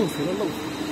漏水的漏。